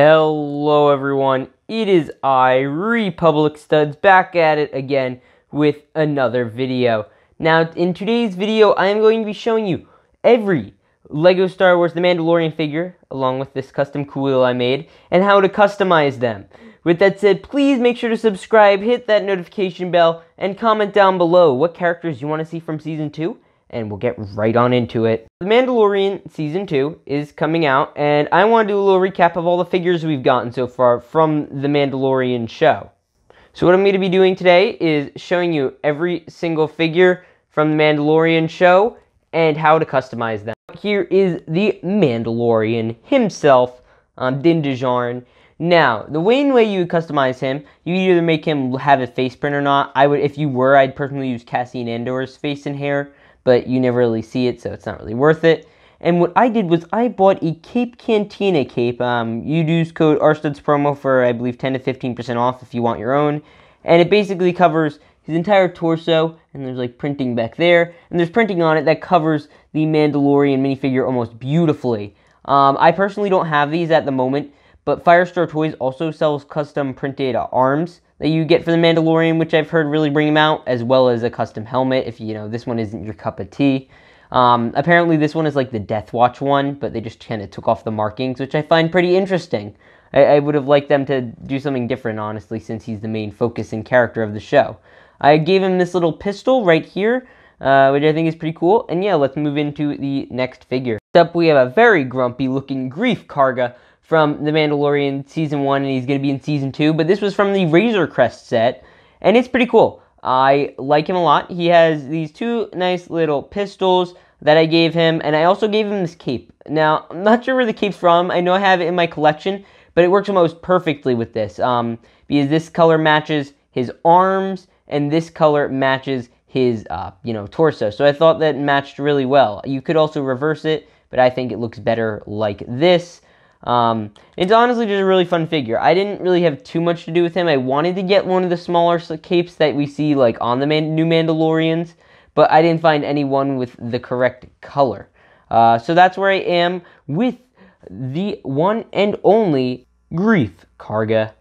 Hello everyone, it is I, Republic Studs, back at it again with another video. Now, in today's video, I am going to be showing you every LEGO Star Wars The Mandalorian figure, along with this custom cool I made, and how to customize them. With that said, please make sure to subscribe, hit that notification bell, and comment down below what characters you want to see from Season 2, and we'll get right on into it. The Mandalorian Season 2 is coming out, and I want to do a little recap of all the figures we've gotten so far from the Mandalorian show. So what I'm going to be doing today is showing you every single figure from the Mandalorian show and how to customize them. Here is the Mandalorian himself, um, Din Djarin. Now, the main way you would customize him, you either make him have a face print or not. I would, if you were, I'd personally use Cassian Andor's face and hair but you never really see it, so it's not really worth it. And what I did was I bought a Cape Cantina cape. Um, you'd use code RStuds promo for, I believe, 10 to 15% off if you want your own. And it basically covers his entire torso, and there's like printing back there. And there's printing on it that covers the Mandalorian minifigure almost beautifully. Um, I personally don't have these at the moment, but Firestar Toys also sells custom printed uh, arms that you get for the Mandalorian, which I've heard really bring him out, as well as a custom helmet if you know this one isn't your cup of tea. Um, apparently, this one is like the Death Watch one, but they just kind of took off the markings, which I find pretty interesting. I, I, would have liked them to do something different, honestly, since he's the main focus and character of the show. I gave him this little pistol right here, uh, which I think is pretty cool. And yeah, let's move into the next figure. Next up, we have a very grumpy looking Greef Karga from The Mandalorian Season 1, and he's going to be in Season 2. But this was from the Razor Crest set, and it's pretty cool. I like him a lot. He has these two nice little pistols that I gave him, and I also gave him this cape. Now, I'm not sure where the cape's from. I know I have it in my collection, but it works almost perfectly with this, um, because this color matches his arms, and this color matches his, uh, you know, torso. So I thought that matched really well. You could also reverse it, but I think it looks better like this. Um, it's honestly just a really fun figure. I didn't really have too much to do with him. I wanted to get one of the smaller capes that we see like on the Man new Mandalorians, but I didn't find anyone with the correct color. Uh, so that's where I am with the one and only Greef Karga.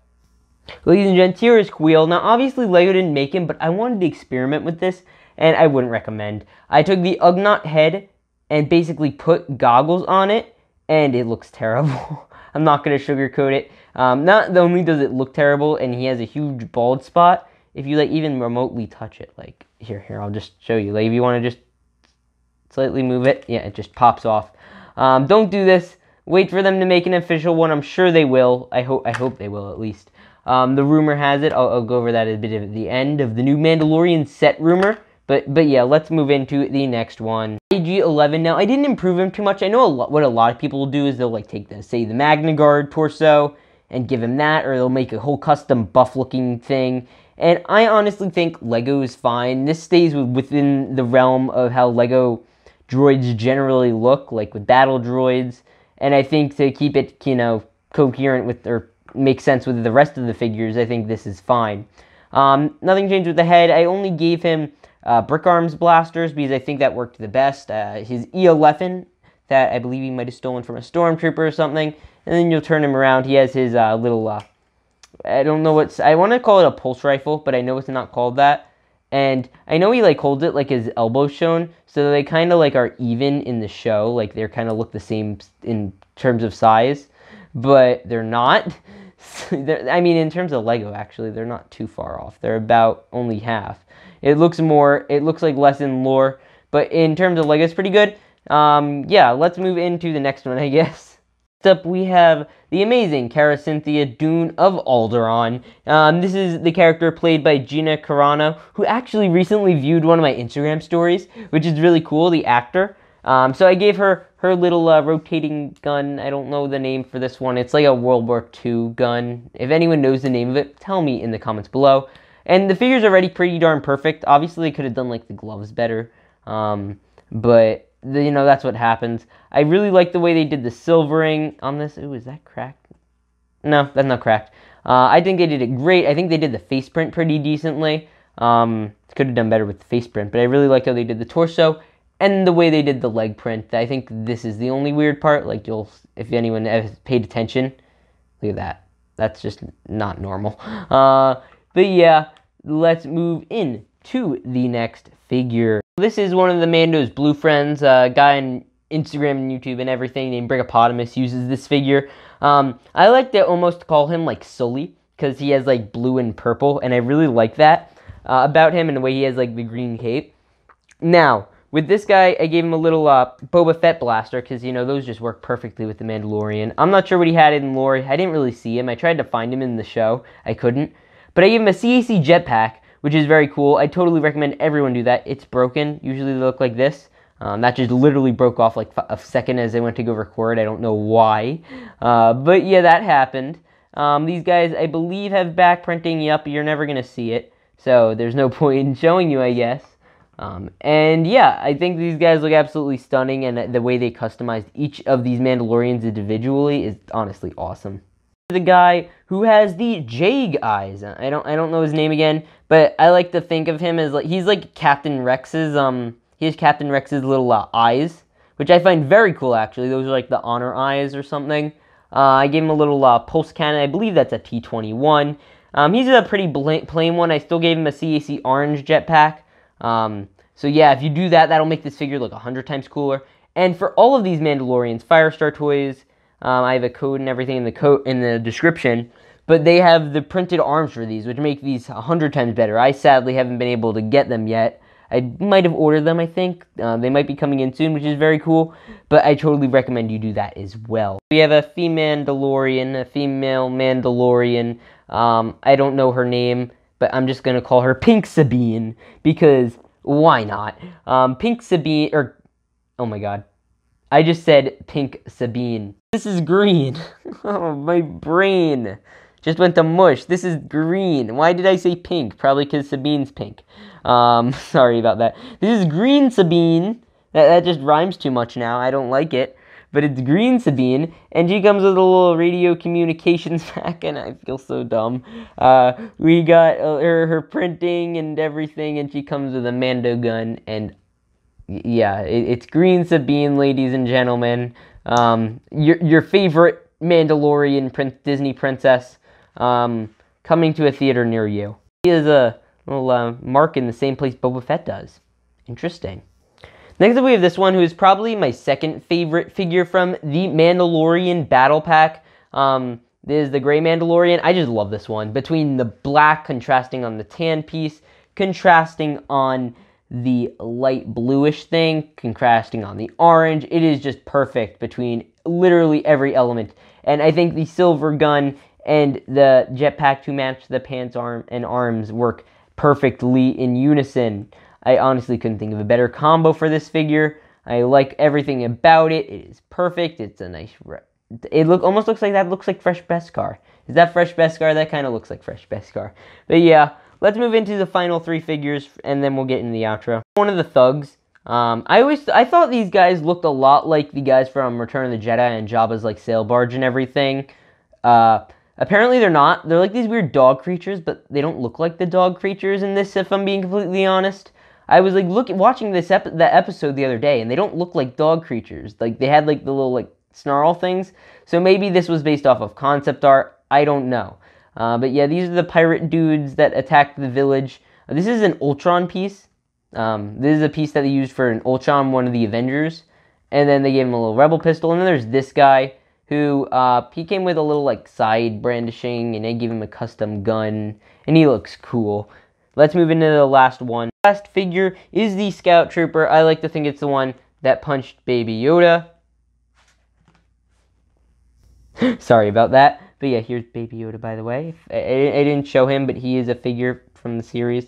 Ladies and gents, here is Kuiil. Now, obviously, LEGO didn't make him, but I wanted to experiment with this, and I wouldn't recommend. I took the Ugnaught head and basically put goggles on it, and it looks terrible. I'm not going to sugarcoat it. Um, not only does it look terrible and he has a huge bald spot, if you like even remotely touch it, like here, here, I'll just show you. Like if you want to just slightly move it, yeah, it just pops off. Um, don't do this. Wait for them to make an official one. I'm sure they will. I hope I hope they will at least. Um, the rumor has it. I'll, I'll, go over that a bit at the end of the new Mandalorian set rumor. But but yeah, let's move into the next one. IG-11. Now, I didn't improve him too much. I know a lot, what a lot of people will do is they'll like take the, say, the Magna Guard torso and give him that, or they'll make a whole custom buff-looking thing. And I honestly think Lego is fine. This stays within the realm of how Lego droids generally look, like with battle droids. And I think to keep it, you know, coherent with, or make sense with the rest of the figures, I think this is fine. Um, nothing changed with the head. I only gave him uh, Brick Arms blasters because I think that worked the best. Uh, his E11 that I believe he might have stolen from a stormtrooper or something, and then you'll turn him around. He has his uh, little, uh, I don't know what's, I want to call it a pulse rifle, but I know it's not called that. And I know he like holds it like his elbow shown, so they kind of like are even in the show, like they're kind of look the same in terms of size, but they're not. I mean, in terms of Lego, actually, they're not too far off. They're about only half. It looks more, it looks like less in lore, but in terms of Lego, it's pretty good. Um, yeah, let's move into the next one, I guess. Next up, we have the amazing Carasynthia Dune of Alderaan. Um, this is the character played by Gina Carano, who actually recently viewed one of my Instagram stories, which is really cool, the actor. Um, so I gave her her little uh, rotating gun. I don't know the name for this one. It's like a World War II gun. If anyone knows the name of it, tell me in the comments below. And the figure's already pretty darn perfect. Obviously, they could have done like the gloves better. Um, but the, you know that's what happens. I really like the way they did the silvering on this. Ooh, is that cracked? No, that's not cracked. Uh, I think they did it great. I think they did the face print pretty decently. Um, could have done better with the face print, but I really liked how they did the torso and the way they did the leg print. I think this is the only weird part. Like you'll, if anyone has paid attention, Look at that. That's just not normal. Uh, but yeah, let's move in to the next figure. This is one of the Mando's Blue Friends, a uh, guy on Instagram and YouTube and everything named Brigopotamus uses this figure. Um, I like to almost call him like Sully because he has like blue and purple, and I really like that uh, about him and the way he has like the green cape. Now, with this guy, I gave him a little uh, Boba Fett blaster because, you know, those just work perfectly with the Mandalorian. I'm not sure what he had in lore. I didn't really see him. I tried to find him in the show. I couldn't. But I gave him a CAC jetpack, which is very cool. I totally recommend everyone do that. It's broken. Usually they look like this. Um, that just literally broke off like a second as I went to go record. I don't know why. Uh, but yeah, that happened. Um, these guys, I believe, have back printing. Yep, you're never going to see it. So there's no point in showing you, I guess. Um, and yeah, I think these guys look absolutely stunning, and the way they customized each of these Mandalorians individually is honestly awesome. The guy who has the Jaig eyes. I don't I don't know his name again, but I like to think of him as like he's like Captain Rex's um he has Captain Rex's little uh, eyes, which I find very cool actually. Those are like the honor eyes or something. Uh, I gave him a little uh, pulse cannon. I believe that's a T21. Um, he's a pretty plain one. I still gave him a CAC orange jetpack. Um, so yeah, if you do that, that'll make this figure look 100 times cooler. And for all of these Mandalorians, Firestar Toys, um, I have a code and everything in the code in the description, but they have the printed arms for these, which make these 100 times better. I sadly haven't been able to get them yet. I might have ordered them, I think. Uh, they might be coming in soon, which is very cool, but I totally recommend you do that as well. We have a female Mandalorian, a female Mandalorian. Um, I don't know her name, but I'm just to call her Pink Sabine because why not? Um, Pink Sabine, or, oh my god. I just said Pink Sabine. This is green. oh, my brain just went to mush. This is green. Why did I say pink? Probably because Sabine's pink. Um, sorry about that. This is green Sabine. That, that just rhymes too much now. I don't like it but it's green Sabine, and she comes with a little radio communications pack, and I feel so dumb. Uh, we got uh, her, her printing and everything, and she comes with a Mando gun, and yeah, it, it's green Sabine, ladies and gentlemen. Um, your, your favorite Mandalorian prin Disney princess um, coming to a theater near you. He has a little uh, mark in the same place Boba Fett does. Interesting. Next up, we have this one, who is probably my second favorite figure from the Mandalorian Battle Pack. Um, this is the Gray Mandalorian. I just love this one. Between the black contrasting on the tan piece, contrasting on the light bluish thing, contrasting on the orange. It is just perfect between literally every element. And I think the silver gun and the jetpack to match the pants arm and arms work perfectly in unison. I honestly couldn't think of a better combo for this figure. I like everything about it. It is perfect. It's a nice. it look almost looks like that looks like Fresh Beskar. Is that Fresh Beskar? That kind of looks like Fresh Beskar. But yeah, let's move into the final three figures, and then we'll get into the outro. One of the thugs. Um, I always I thought these guys looked a lot like the guys from Return of the Jedi and Jabba's like sail barge and everything. Uh, apparently they're not. They're like these weird dog creatures, but they don't look like the dog creatures in this. If I'm being completely honest. I was like looking watching this ep- that episode the other day, and they don't look like dog creatures. Like they had like the little like snarl things. So maybe this was based off of concept art. I don't know. Uh, but yeah, these are the pirate dudes that attacked the village. Uh, this is an Ultron piece. Um, this is a piece that they used for an Ultron, one of the Avengers. And then they gave him a little rebel pistol. And then there's this guy who uh, he came with a little like side brandishing, and they gave him a custom gun, and he looks cool. Let's move into the last one. Last figure is the Scout Trooper. I like to think it's the one that punched Baby Yoda. Sorry about that. But yeah, here's Baby Yoda, by the way. I, I, didn't show him, but he is a figure from the series.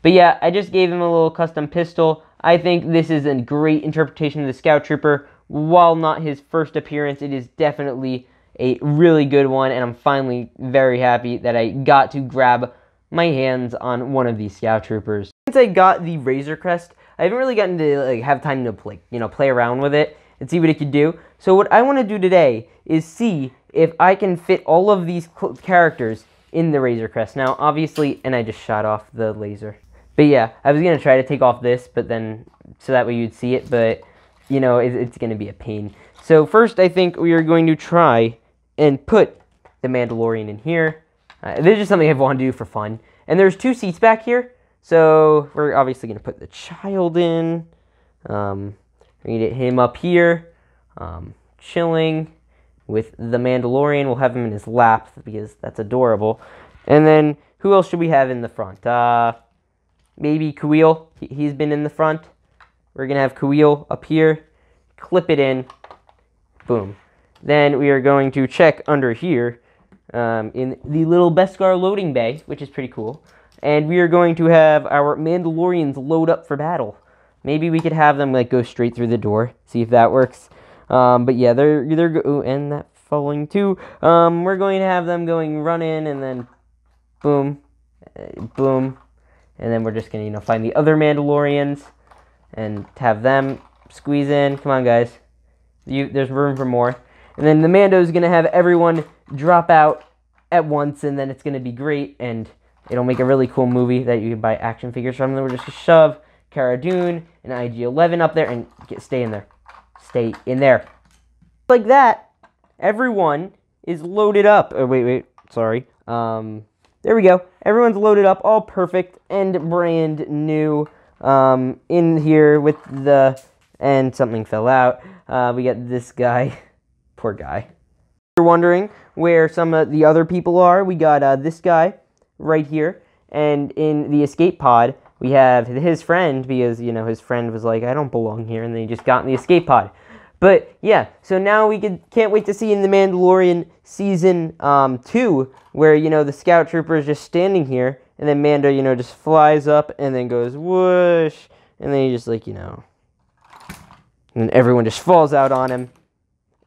But yeah, I just gave him a little custom pistol. I think this is a great interpretation of the Scout Trooper. While not his first appearance, it is definitely a really good one, and I'm finally very happy that I got to grab my hands on one of these Scout Troopers. Since I got the Razor Crest, I haven't really gotten to like have time to play, you know, play around with it and see what it could do. So what I want to do today is see if I can fit all of these characters in the Razor Crest. Now, obviously, and I just shot off the laser. But yeah, I was going to try to take off this, but then, so that way you'd see it, but, you know, it, it's going to be a pain. So first, I think we are going to try and put the Mandalorian in here. Uh, this is just something I've wanted to do for fun. And there's two seats back here. So we're obviously going to put the child in. Um, to get him up here, um, chilling with the Mandalorian. We'll have him in his lap because that's adorable. And then who else should we have in the front? Uh, maybe Kuiil. He, has been in the front. We're going to have Kuiil up here. Clip it in. Boom. Then we are going to check under here um, in the little Beskar loading bay, which is pretty cool. And we are going to have our Mandalorians load up for battle. Maybe we could have them like go straight through the door, see if that works. Um, but yeah, they're they're ooh, and that following too. Um, we're going to have them going run in and then boom, uh, boom, and then we're just gonna you know find the other Mandalorians and have them squeeze in. Come on, guys. You, there's room for more. And then the Mando is gonna have everyone drop out at once, and then it's gonna be great, and it'll make a really cool movie that you can buy action figures from. Then we're just gonna shove Cara Dune and IG-11 up there and get, stay in there. Stay in there. Like that, everyone is loaded up. Oh, wait, wait, sorry. Um, there we go. Everyone's loaded up, all perfect and brand new. Um, in here with the, and something fell out. Uh, we got this guy. Poor guy. You're wondering where some of the other people are. We got uh, this guy right here. And in the escape pod, we have his friend because, you know, his friend was like, I don't belong here. And then he just got in the escape pod. But yeah, so now we could, can't wait to see in The Mandalorian season um, two, where, you know, the scout trooper is just standing here, and then Mando, you know, just flies up and then goes whoosh, and then he just, like, you know, and everyone just falls out on him,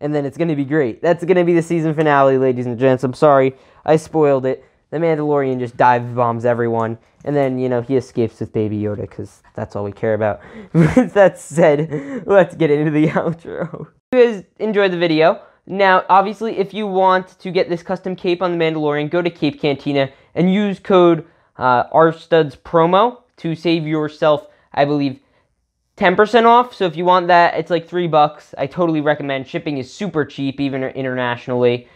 and then it's going to be great. That's going to be the season finale, ladies and gents. I'm sorry, I spoiled it. The Mandalorian just dive bombs everyone, and then, you know, he escapes with Baby Yoda because that's all we care about. with that said, let's get into the outro. If you guys enjoyed the video, now, obviously, if you want to get this custom cape on the Mandalorian, go to Cape Cantina and use code uh, RStuds promo to save yourself, I believe, 10% off. So if you want that, it's like three bucks. I totally recommend. Shipping is super cheap, even internationally.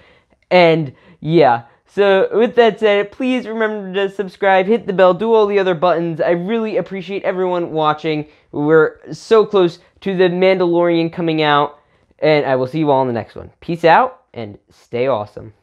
And yeah, so with that said, please remember to subscribe, hit the bell, do all the other buttons. I really appreciate everyone watching. We're so close to the Mandalorian coming out. And I will see you all in the next one. Peace out and stay awesome.